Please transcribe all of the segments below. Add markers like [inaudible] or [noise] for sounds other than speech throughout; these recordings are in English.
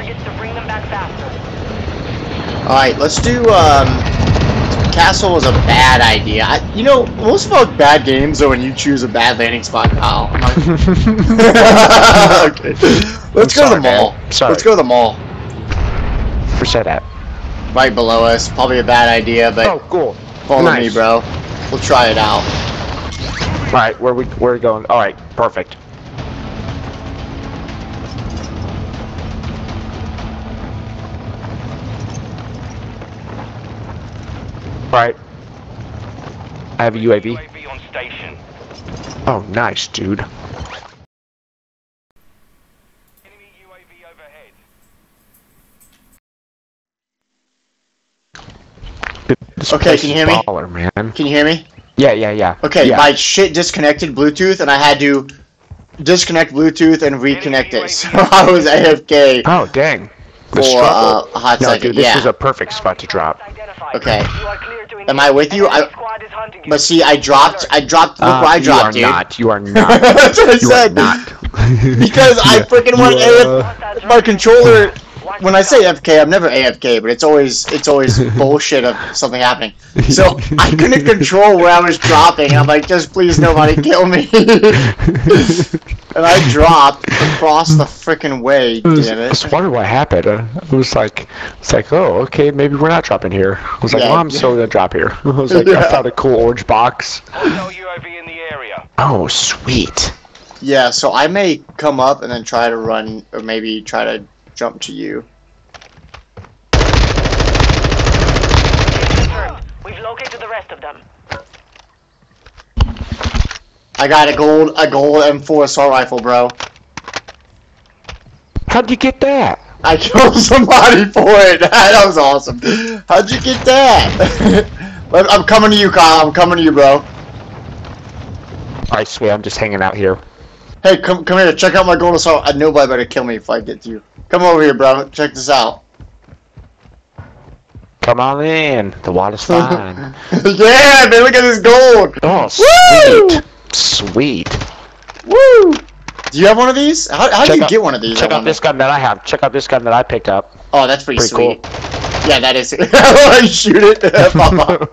targets to bring them back faster. Alright, let's do, um... Castle was a bad idea. I, you know, most of our bad games are when you choose a bad landing spot, Kyle. Like- [laughs] [laughs] okay. Let's go to the mall. Sorry. Let's go to the mall. Where's that at? Right below us. Probably a bad idea, but Oh, cool. follow me, bro. We'll try it out. All right, where we where we going? All right, perfect. Right. I have a UAV. UAV on station. Oh, nice, dude. Enemy UAV overhead. This Okay, place can you is hear me? Baller, man. Can you hear me? Yeah, yeah, yeah. Okay, yeah. my shit disconnected Bluetooth, and I had to disconnect Bluetooth and reconnect it. [laughs] So I was AFK Oh, dang. The for struggle. uh, a hot no, second. dude, this yeah. is a perfect spot to drop. Identified. Okay. You are clear to Am I with you? I- squad is you. But see, I dropped. I dropped. Look Uh, where I dropped, you dude. are not. You are [laughs] not. That's what I you are said. not. [laughs] Because I Yeah. freaking want You AF. My controller. When I say sky. FK, I'm never AFK, but it's always it's always [laughs] bullshit of something happening. So I couldn't control where I was dropping. I'm like, just please nobody kill me. And I dropped across the freaking way. [laughs] I was, Damn I just was wondering what happened. Uh, it was like, it's like, oh, okay, maybe we're not dropping here. I was like, Yeah. well, I'm still gonna drop here. [laughs] I was like, Yeah. I found a cool orange box. Hostile UAV in the area. Oh, sweet. Yeah, so I may come up and then try to run, or maybe try to jump to you. We've located the rest of them. I got a gold, a gold M4 assault rifle, bro. How'd you get that? I killed somebody for it. [laughs] that was awesome. How'd you get that? [laughs] I'm coming to you, Kyle. I'm coming to you, bro. I swear, I'm just hanging out here. Hey, come come here. Check out my gold assault. I know nobody better kill me if I get to you. Come over here, bro. Check this out. Come on in. The water's [laughs] fine. yeah, man. Look at this gold. oh, Woo! sweet. Sweet. Woo! Do you have one of these? How, how do you out- get one of these? I Check out wonder? this gun that I have. Check out this gun that I picked up. Oh, that's pretty, Pretty sweet. cool. Yeah, that is. [laughs] I shoot it. Papa. [laughs]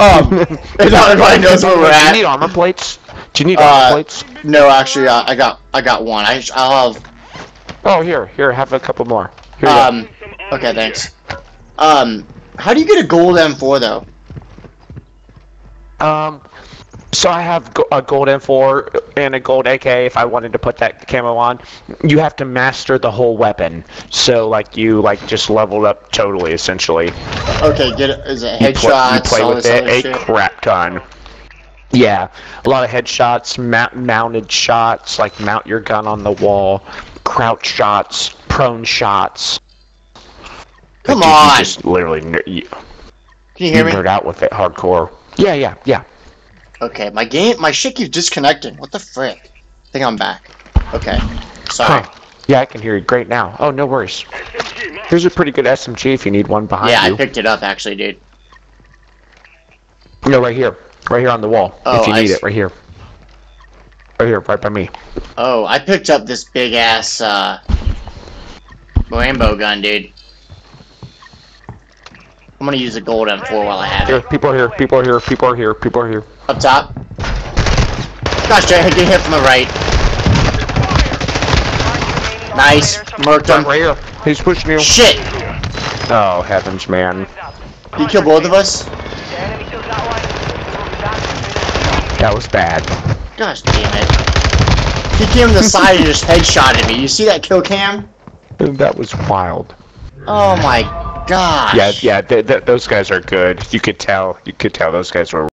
um, and not everybody knows where we're at. Do you need armor plates? Do you need Uh, armor plates? No, actually, uh, I got I got one. I I'll have Oh, here, here, have a couple more. Here um. Okay, thanks. Um, how do you get a gold M4 though? Um, so I have a gold M4 and a gold AK. If I wanted to put that camo on, you have to master the whole weapon. So like you like just leveled up totally, essentially. Okay, get it. Is it You headshots? you play all with this it a shit? crap ton. Yeah, a lot of headshots, mount- mounted shots, like mount your gun on the wall, crouch shots, prone shots. Come Like, dude, on. You just literally you, Can you you hear me? nerd out with it hardcore. Yeah, yeah, yeah. Okay, my game, my shit keeps disconnecting. What the frick? I think I'm back. Okay, sorry. Huh. Yeah, I can hear you great now. Oh, no worries. Here's a pretty good SMG if you need one behind Yeah, I picked it up actually, dude. No, right here. Right here on the wall. Oh, if you I need it, right here. Right here, right by me. Oh, I picked up this big ass uh, rainbow gun, dude. I'm gonna use a gold M4 while I have Here, it. people are here, people are here, people are here, people are here. Up top. Gosh, Jay, I get hit from the right. Nice, murked him. Right here. He's pushing you. Shit! Oh, heavens, man. He killed both of us? That was bad. Gosh damn it. He came to the side and just headshotted me. You see that kill cam? That was wild. Oh my gosh. Yeah, yeah, th th those guys are good. You could tell, you could tell those guys were